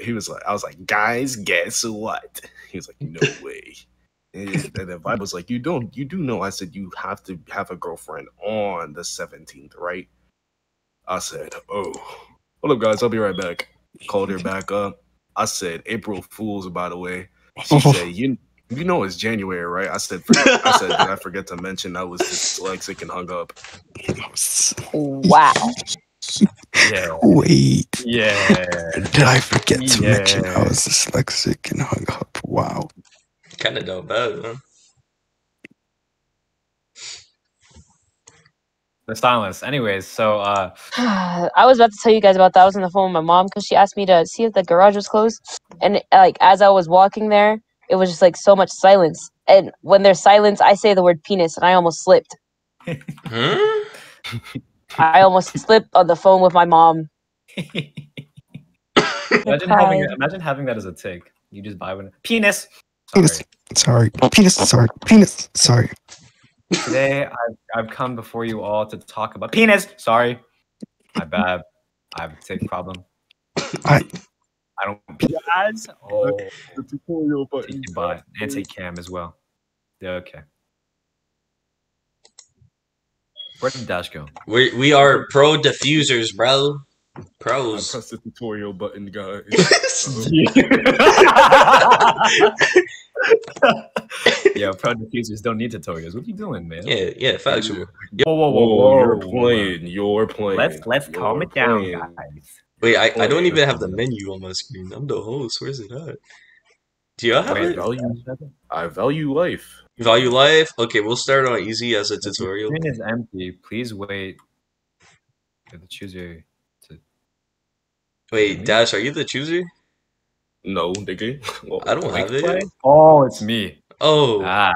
he was like, I was like, guys, guess what? He was like, no way. And and then Vibe was like, you don't, you do know. I said you have to have a girlfriend on the seventeenth, right? I said, oh, hold up, guys, I'll be right back. Called her back up. I said, April Fools, by the way. She said, you. You know it's January, right? I said, I said, did I forget to mention I was dyslexic and hung up? Wow. Yeah. Wait, Yeah. did I forget to mention I was dyslexic and hung up? Wow. Kind of don't bad, man. The stylist. Anyways, so uh I was about to tell you guys about that. I was on the phone with my mom because she asked me to see if the garage was closed. And like as I was walking there, it was just like so much silence. And when there's silence, I say the word penis, and I almost slipped. Hmm? I almost slipped on the phone with my mom. imagine having imagine having that as a tic. You just buy one. Penis. Penis. Sorry. Sorry. Penis. Sorry. Penis. Sorry. Today I've I've come before you all to talk about penis. Sorry. My bad. I have a tic problem. I I don't guys. Oh The tutorial take button. your butt and take cam as well. Yeah, okay. Where did Dash go? We we are pro diffusers, bro. I Pros. pressed the tutorial button, guys. Yo, pro diffusers don't need tutorials. What are you doing, man? yeah, yeah, factual. Whoa, whoa, whoa, Whoa, whoa! you're playing. You're playing. Let's let's calm You're it down, guys. Wait, I, I don't even have the menu on my screen. I'm the host. Where's it at? Do y'all have Wait, it? value. I value life. Value life? Okay, we'll start on easy as a tutorial. Screen is empty. Please wait for the chooser to. Wait, Dash, are you the chooser? No, nigga. Well, I don't have it. play? Oh, it's me. Oh, Ah,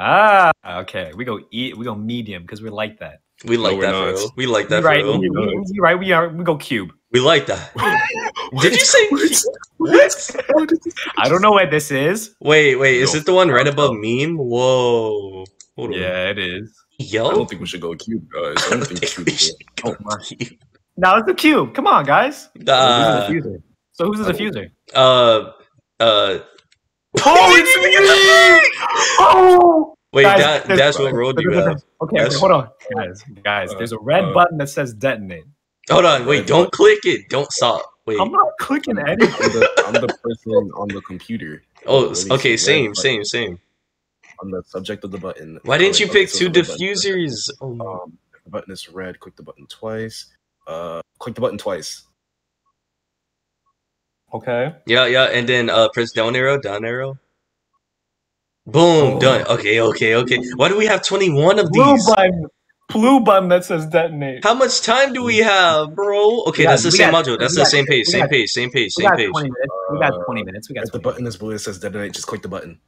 ah. Okay, we go eat. We go medium because we like that. We like No, that, not. bro. We like that, You right? bro. We, we, we- right? We are. We go cube. We like that. Did you say what? I don't know what this is. Wait, wait, is No. it the one right above meme? Whoa. Hold on. Yeah, it is. I don't think we should go cube, guys. I don't think cube. We should go Oh, my. cube. Now it's the cube. Come on, guys. Uh, who's? So who's the diffuser? uh, uh. Oh, it's me! Oh! Wait, Guys, Da- there's- Dash, what role do you have? Okay, Yes. okay, hold on, guys. Guys, Uh, there's a red uh, button that says detonate. Hold on, wait, don't click it. Don't stop. Wait. I'm not clicking I'm anything. the, I'm the person on the computer. Oh, Let me s- see. okay, same, button. same, same. I'm the subject of the button. Why didn't you pick two the button- diffusers? Oh. Um, the button is red. Click the button twice. Uh, click the button twice. Okay. Yeah, yeah, and then uh press down arrow, down arrow. Boom, Oh. done. Okay, okay, okay. Why do we have 21 of Blue these? button. Blue button that says detonate. How much time do we have, bro? Okay, We got- that's the same got- module. That's we the got- same page, we same got- page, same page, We same got 20 minutes. We got Uh, 20 minutes. We got If the 20 button is blue, it says detonate. Just click the button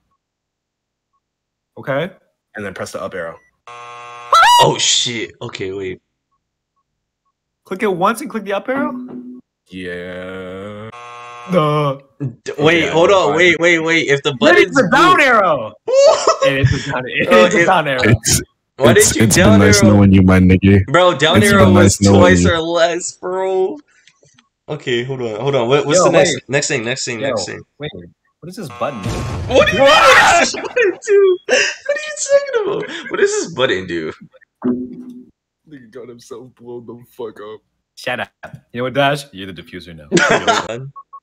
Okay. and then press the up arrow. Oh shit. Okay, wait. Click it once and click the up arrow. Yeah. No. Wait, Yeah, hold on. fine. Wait, wait, wait. If the But it's button's the down blue- arrow. It is a down, it Oh, is a down arrow. it's Why it's, didn't you it's down been nice arrow? knowing you, my nigga. Bro, down It's arrow was nice twice or less, bro. Okay, hold on, hold on. What, what's Yo, the next wait. next thing? Next thing, Yo, next thing. wait, what is this button? What do you what? do? What are you talking about? What does this button do? Nigga got himself blown the fuck up. Shut up. You know what, Dash? You're the diffuser now.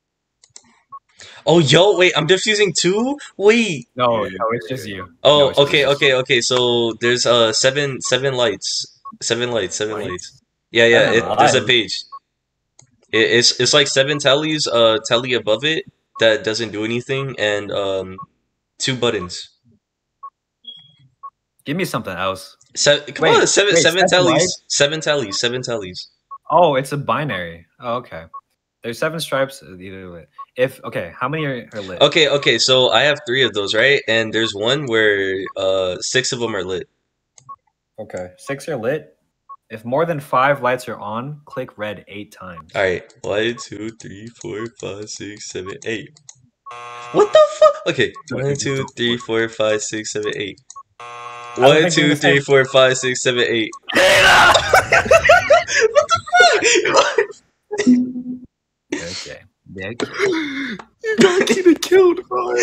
oh, yo, wait, I'm diffusing two. Wait. No, no, it's just you. Oh, No, okay, okay, okay. So there's uh seven seven lights, seven lights, seven Lights? lights. Yeah, yeah. Seven It, there's a page. It, it's it's like seven tellies, uh, telly above it that doesn't do anything, and um, two buttons. Give me something else. Se- come Wait, on, seven wait, seven seven tellies, lights? seven tellies, seven tellies. Oh, it's a binary. Oh, okay. There's seven stripes. Either way. If okay, how many are, are lit? Okay, okay. So I have three of those, right? And there's one where uh six of them are lit. Okay. Six are lit. If more than five lights are on, click red eight times. All right, one, two, three, four, five, six, seven, eight. What the fuck? Okay, one, two, three, four, five, six, seven, eight. don't One, think two, we're the three, same. four, five, six, seven, eight. what the fuck? Okay. Dick. you got Kita killed, bro. Bro,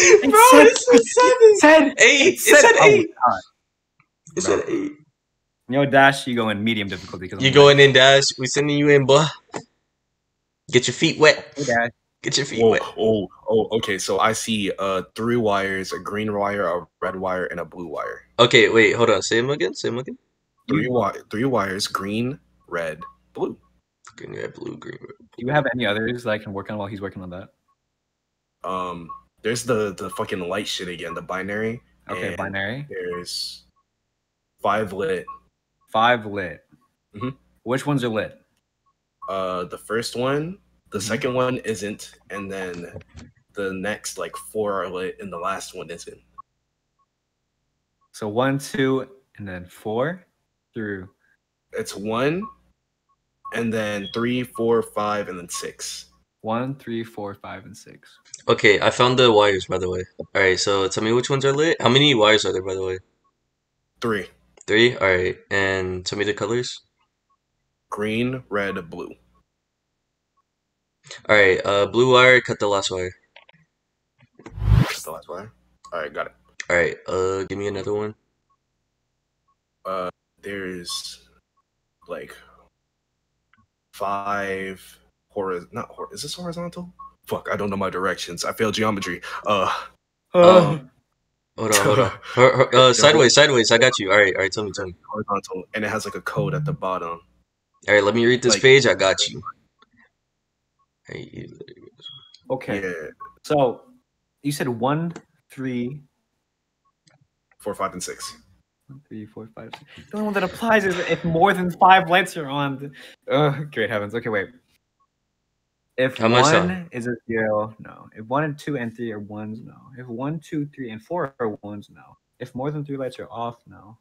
it said seven. said Eight. It said said oh, eight. God. It said eight. Yo, Dash, you go in medium difficulty. 'cause You I'm going in, Dash? We sending you in, boy. Get your feet wet. Hey, Get your feet Whoa, wet. oh, oh, okay. So I see uh three wires, a green wire, a red wire, and a blue wire. Okay, wait, hold on. Say him again. Say him again. Three wi- three wires, green, red, blue. Green, red, blue, green, red. Do you have any others that I can work on while he's working on that? Um, there's the the fucking light shit again, the binary. Okay, and binary. There's five lit. Five lit. Mhm. Which ones are lit? Uh, the first one, the Mhm. second one isn't, and then the next like four are lit, and the last one isn't. So one, two, and then four through. It's one, and then three, four, five, and then six. One, three, four, five, and six. Okay, I found the wires, by the way. All right, so tell me which ones are lit. How many wires are there, by the way? Three, Three. All right, and tell me the colors. green, red, blue. All right, uh, blue wire. Cut the last wire. That's the last wire. All right, got it. All right, uh, give me another one. Uh, there's like five horiz not hor- is this horizontal? Fuck, I don't know my directions. I failed geometry. Uh, Oh. Hold on, hold on. Her- her- uh, sideways, sideways. I got you. All right, all right. Tell me, tell me. horizontal, and it has like a code at the bottom. All right, let me read this Like- page. I got you. Hey, you- Okay. Yeah, So you said one, three, four, five, and six. One, three, four, five. Six. The only one that applies is if more than five lights are on. Oh, great heavens. Okay, wait. If How much one now? is a zero, no. If one and two and three are ones, no. If one, two, three, and four are ones, no. If more than three lights are off, no.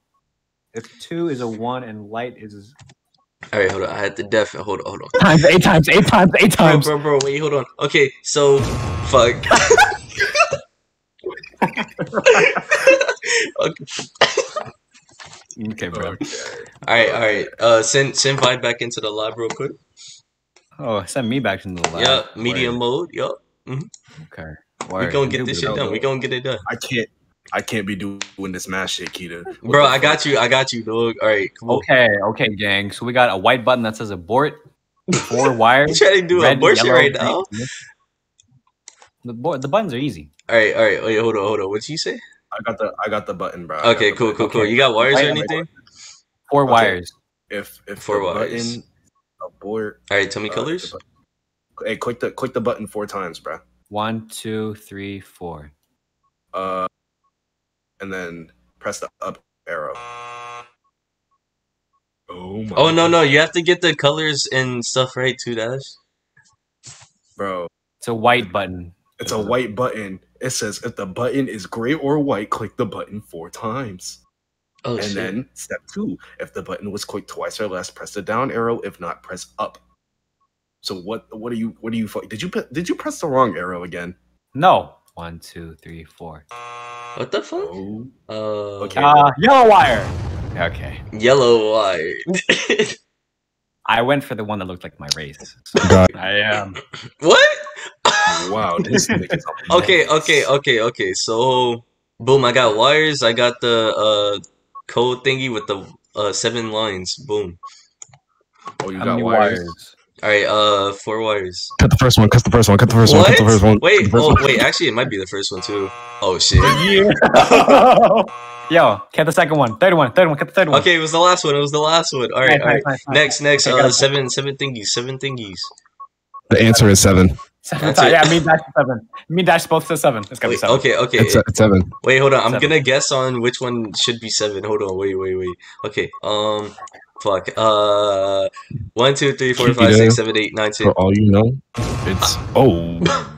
If two is a one and light is All right, hold on. I had to def. Hold on, hold on. Times eight times eight times eight Bro, times. bro, bro. Wait, hold on. Okay, so fuck. okay. okay, bro. All right, all right. Uh, send send Vibe back into the lab real quick. Oh, send me back into the lab. Yup, medium mode. Yup. Okay. We gonna get this shit done. We gonna get it done, I can't. I can't be doing this math shit, Kita. What bro. I got you. I got you, dog. All right, come. Okay, okay, gang. So we got a white button that says abort, four You wires. trying to do a red, bullshit yellow, right now? blue. The bo- the buttons are easy. All right, all right. Wait, hold on, hold on. What'd you say? I got the. I got the button, bro. I Okay, cool, button. cool, cool. You got wires or anything? Four Okay. wires. If if Four the wires. button abort. All right, tell me uh, colors. the Hey, click the click the button four times, bro. One, two, three, four. Uh, and then press the up arrow. Oh my. Oh no, no. You have to get the colors and stuff right too, Dash. bro. It's a white button. It's a white button. It says if the button is gray or white, click the button four times. Oh and shit. then step two, if the button was clicked twice or less, press the down arrow. If not, press up. So what? What are you? What are you? Did you? pre- Did you press the wrong arrow again? No. One, two, three, four. what the fuck? Oh, Uh, Okay. Uh, yellow wire. Okay. yellow wire. I went for the one that looked like my race. God. I am. what? Wow! This nigga's okay, okay, okay, okay. So, boom! I got wires. I got the uh code thingy with the uh seven lines. Boom. Oh, you How got many wires. wires? All right. Uh, four wires. Cut the first one. Cut the first one. Cut the first one. Cut the first one. Wait. first Oh, one. wait. Actually, it might be the first one too. Oh shit. Yo, cut the second one. Third one. Third one. Cut the third one. Okay, it was the last one. It was the last one. All right, Nice, all right. Next, next. Okay, Uh, seven, seven thingies. Seven thingies. The answer is seven. Seven times. Yeah, me Dash seven. Me Dash both said seven. It's gotta be seven. okay, okay. It's, it's seven. Wait, hold on. I'm Seven. gonna guess on which one should be seven. Hold on. Wait, wait, wait. Okay. Um. Fuck. Uh. One, two, three, four, five, six, seven, eight, nine, ten. For all you know, it's oh.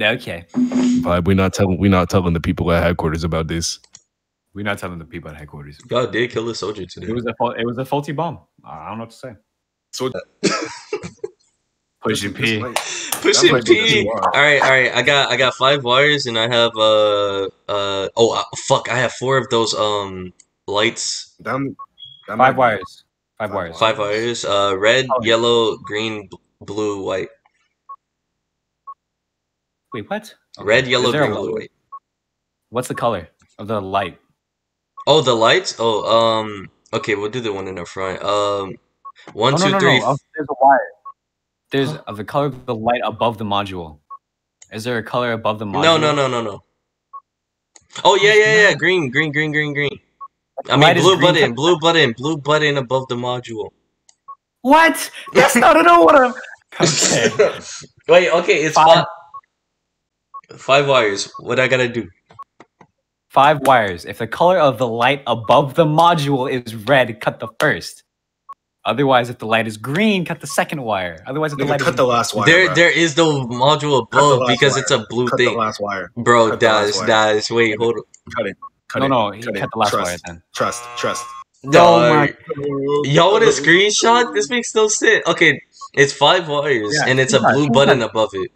Okay. Vibe. We're not telling. We're not telling the people at headquarters about this. We're not telling the people at headquarters. Y'all did kill a soldier today. It was a faul- it was a faulty bomb. I don't know what to say. So Pushing this P. might- Pushing might be the P. two All wires. right, all right. I got I got five wires and I have uh uh oh uh, fuck. I have four of those um lights. that, that might Five wires. Five Five wires. Five wires. Uh, red, Oh, yellow, green, bl- blue, white. Wait, what? Okay. Red, Is yellow, green, blue, white. What's the color of the light? Oh, the lights? Oh, um, okay, we'll do the one in the front. Um, one, oh, two, no, no, three. no. Oh, there's a wire. There's of the color of the light above the module. Is there a color above the module? No, no, no, no, no. Oh yeah, yeah, yeah. Green, green, green, green, green. I mean, Light blue green button, cut- blue button, blue button above the module. What? That's not at all what I'm. Okay. Wait, okay, it's Five. five. Five wires. What I gotta do? Five wires. If the color of the light above the module is red, cut the first. Otherwise, if the light is green, cut the second wire. Otherwise, if the Nigga, light cut is the last wire. There, bro. there is no module above last because wire. it's a blue cut the last wire. bro. cut the last Dash, wire. Wait, hold on. Cut it. Cut no, it. no, he cut cut the last Trust. wire then. Trust. Trust. Oh my Y'all want a screenshot? This makes no sense. Okay, it's five wires Yeah, and it's a blue screenshot. button above it.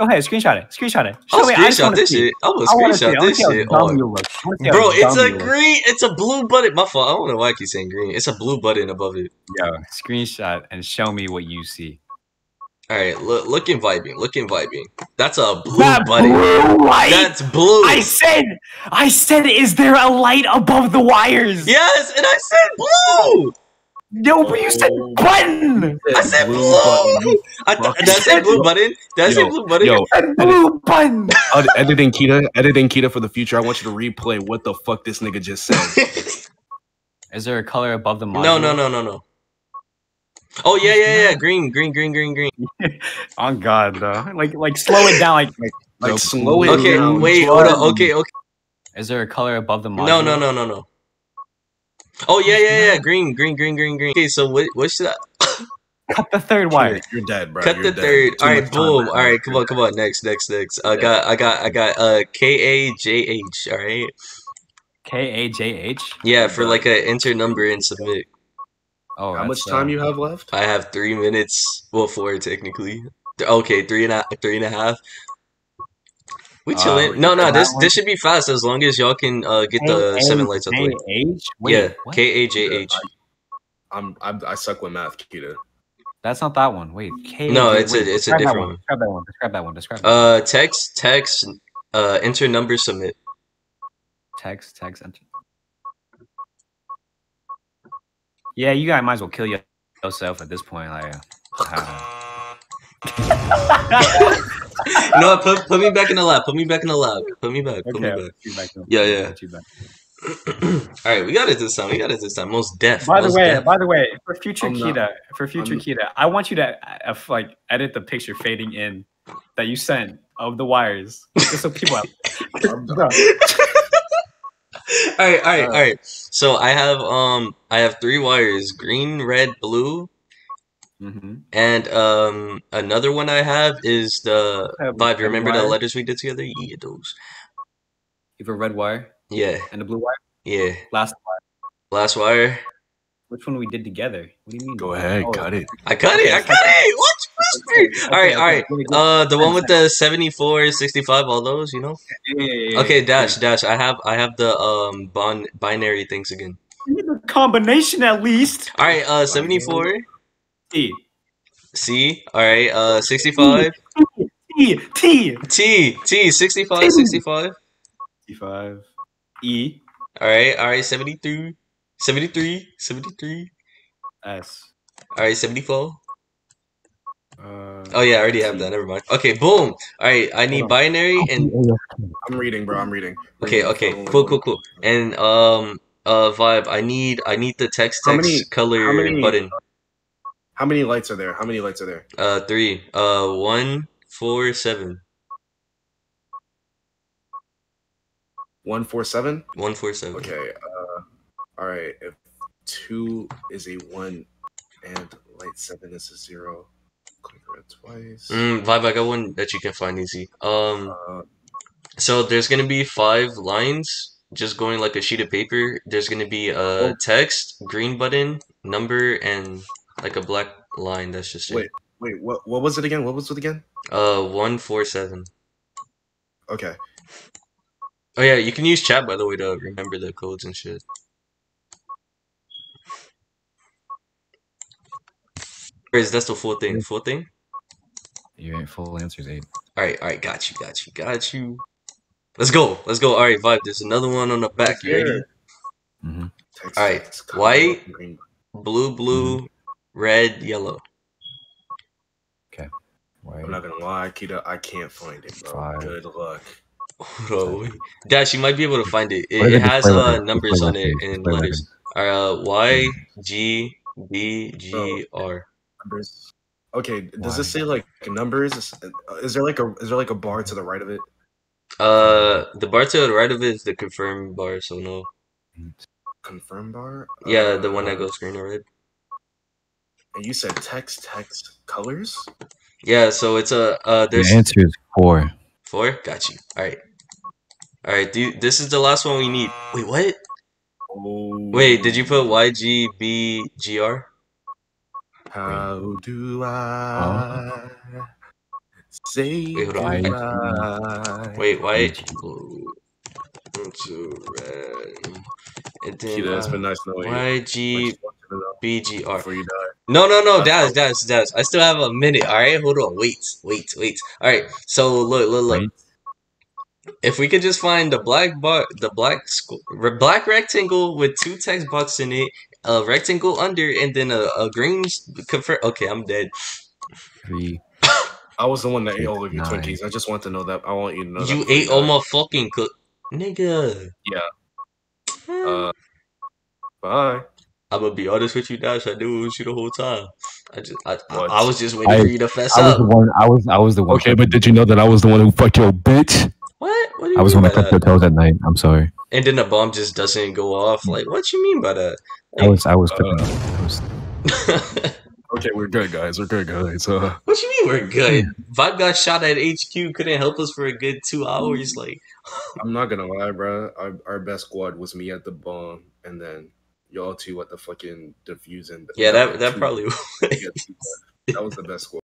Go ahead. Screenshot it. Screenshot it. I'll me. Screenshot this see. shit. I'm gonna I wanna see. I screenshot this shit. Oh. you look. I wanna see how Bro, it's a look. green. It's a blue button. My fault. I don't know why I keep saying green. It's a blue button above it. Yo, screenshot and show me what you see. All right, look, looking vibing, looking vibing. That's a blue That button. blue light. That's blue. I said. I said, is there a light above the wires? yes, and I said blue. No, but you said oh. button. I said blue. button. I th- Fuck. I say blue button? Did I say Yo, blue button? Yo, You said blue button. ed- editing Kita, editing Kita for the future. I want you to replay what the fuck this nigga just said. Is there a color above the module? no, no, no, no, no. Oh yeah, yeah, yeah. Green, green, green, green, green. On God, though. Like, like, slow it down. Like, like, Like slow it Okay, down. wait, hold on. Okay, okay. is there a color above the module? No, no, no, no, no. Oh yeah, yeah, yeah. Green, green, green, green, green. Okay, so what? What should I? Cut the third wire. You're dead, bro. Cut You're the dead. third. Too All right, boom. All right, come on, come on. Next, next, next. I got, I got, I got. Uh, K A J H. All right. K A J H. Yeah, for like a enter number and submit. Oh, How much time uh, you have left? I have three minutes. Well, four technically. Okay, three and a three and a half. We Uh, chilling. no, no. This one? this should be fast as long as y'all can uh get the seven lights out the way. Wait, Yeah. K A J H. I'm, I'm I suck with math, Kita. That's not that one. Wait, K. No, it's a- it's a different one. one. Describe that one. Describe that one. Describe that one. Uh, text, text, uh, enter number, submit. Text, text, enter. Yeah, you guys might as well kill yourself at this point. Like, uh, no, put put me back in the lab. Put me back in the lab. Put me back. Put okay, me back. you back Yeah, yeah. All right, we got it this time. We got it this time. Most deaf. By the way, deaf. by the way, for future I'm not- Kita, for future I'm- Kita, I want you to uh, like edit the picture fading in that you sent of the wires, just so people. I'm done. all right, all right, all Uh. So I have um I have three wires: green, red, blue, hmm and um another one I have is the Have vibe. red Remember the letters we did together? Yeah, those. You have a red wire Yeah, and a blue wire. yeah. Last, wire. Last wire. which one we did together? What do you mean? Go ahead, Oh, cut it. I cut it. I cut it. What? All right, all right. Uh, the one with the 74, 65, all those, you know. Yeah, yeah, yeah, Okay, yeah. dash, dash. I have, I have the um bon binary things again. You need a combination at least. All right, uh, 74. T C. All right, uh, 65. T T T T 65, 65. five E All right, all right, 73, 73, 73. S. All right, 74. Uh, Oh yeah, I already have that. Never mind. Okay, boom. All right, I need binary and I'm reading, bro. I'm reading. Okay, Reading. okay, cool, cool, cool. And um, uh, vibe. I need, I need the text, How text, many- color, how many- button. How many lights are there? How many lights are there? Uh, three. Uh, one, four, seven. One, four, seven. One, four, seven. Okay. Uh, all right. If two is a one and light seven is a zero, click red twice. Mm, vibe. I got one that you can find easy. Um, Uh, so there's gonna be five lines, just going like a sheet of paper. There's gonna be uh Oh. text, green button, number, and like a black line. That's just it. Wait. wait. What? What was it again? What was it again? Uh, one, four, seven. Okay. Oh yeah, you can use chat by the way to remember the codes and shit. Or is that the full thing? Full thing? You ain't full answers eight. All right, all right, got you, got you, got you. Let's go, let's go. All right, vibe. There's another one on the back. You ready? Mm-hmm. Mhm. All right, white, color, green. Blue, blue, red, yellow. White. I'm not gonna lie, Kita, I can't find it, bro. Five. Good luck. Hold on, wait. Dash, you might be able to find it. It, it has uh numbers on it and display letters. Uh, Y, G, B, G, R. Numbers. Okay, does Why? this say like numbers? Is, is there like a is there like a bar to the right of it? Uh, the bar to the right of it is the confirm bar, so no. Confirm bar? Yeah, the one that Uh, goes green or red. And you said text, text, colors. Yeah, so it's a uh. There's The answer is four. four. Got you. All right. All right, dude. This is the last one we need. Wait, what? Oh. Wait, did you put Y, G, B, G, R? How do I say Wait, hold on. goodbye? Wait, white, blue, red, and then Kita, it's been uh, nice knowing you. Y, I G, just want you to know B, G, R. Before you die. No, no, no, Daz, Daz, Daz. I still have a minute. All right, hold on. Wait, wait, wait. All right. So look, look, look. Wait. If we could just find the black bar, the black squ- re- black rectangle with two text boxes in it, a rectangle under, and then a, a green s- confer- Okay, I'm dead. Three. I was the one that ate all of your Nine. Twinkies. I just want to know that. I want you to know. You before ate all my fucking cook, nigga. Yeah. Uh, bye. I'm gonna be honest with you, Dash. I knew it was you the whole time. I just, I, I, I was just waiting I- for you to fess I was up. the one. I was. I was the one. Okay, but did you know that I was the one who fucked your bitch? What? What do you I was the mean one that by cut your that? toes at night. I'm sorry. And then the bomb just doesn't go off. Like, what you mean by that? I was. I was. Uh, was Okay, we're good, guys. We're good, guys. Uh, What you mean we're good? Vibe got shot at HQ, couldn't help us for a good two hours. Like, I'm not gonna lie, bro. Our, our best squad was me at the bomb, and then y'all two at the fucking diffusing. yeah, that that probably. that was the best squad.